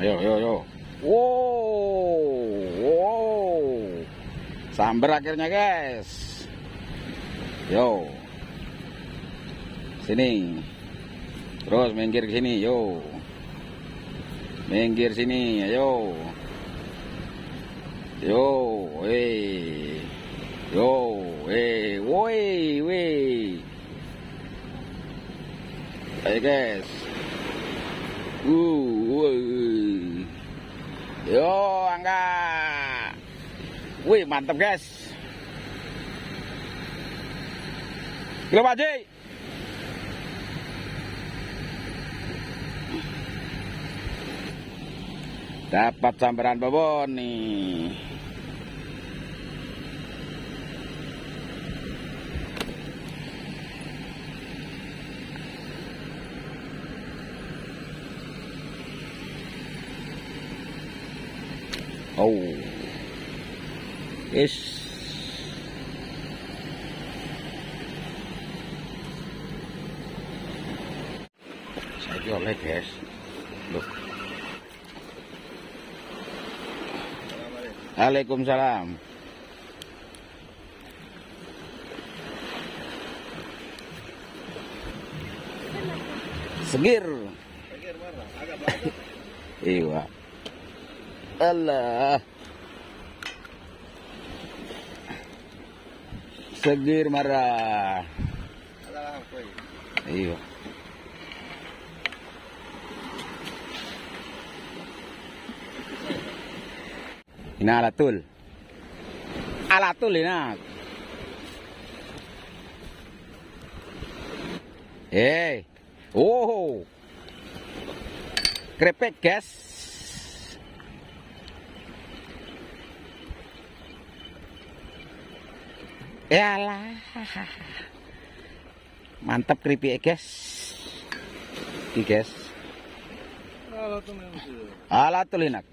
Ayo, ayo, ayo. Wow, wow. Samber akhirnya, guys. Yo. Sini. Terus minggir ke sini, yo. Minggir sini, ayo. Yo, weh. Yo, weh, woi, weh. Ayo, guys. Uh, Yo, angga. Wih, mantap, guys. Kilo Pak. Dapat sambaran babon nih. Oh. Is Saya oleh guys. Loh. Waalaikumsalam. Segir. Iya. Allah. Segir marah. Iya. Ini alatul. Alatul ini. Eh. Oh. Krepek, guys. Yalah. Mantap keripik, guys. Ini, guys. Alatul enak.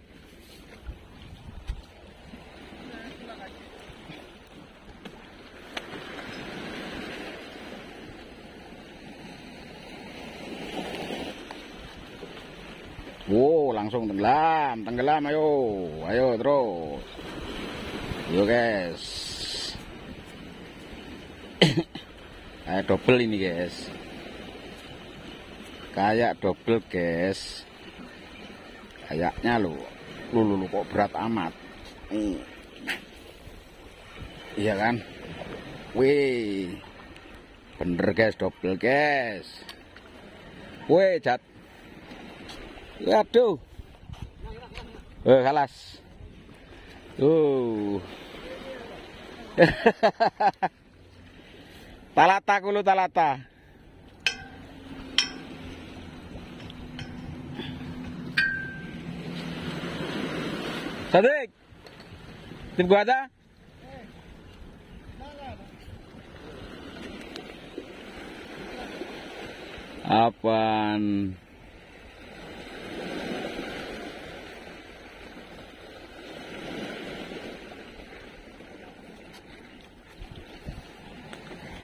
Wow, langsung tenggelam, tenggelam, ayo, ayo terus, yo guys, kayak double ini guys, kayak double guys, kayaknya lo, lu, lu, lu kok berat amat, hmm. iya kan, wih, bener guys, double guys, wih, jat. Aduh. Eh, kalas. Uh. talata kulo talata. Sadik. Tim gua ada? Apaan?